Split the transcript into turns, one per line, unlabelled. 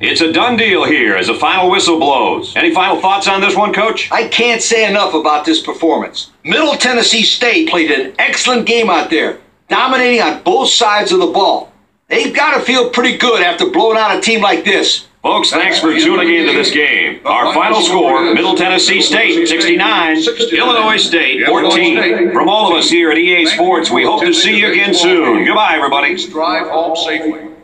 It's a done deal here as the final whistle blows. Any final thoughts on this one, Coach?
I can't say enough about this performance. Middle Tennessee State played an excellent game out there, dominating on both sides of the ball. They've got to feel pretty good after blowing out a team like this.
Folks, thanks for tuning into this game. Our final score, Middle Tennessee State 69, Illinois State 14. From all of us here at EA Sports, we hope to see you again soon. Goodbye, everybody.
Drive home safely.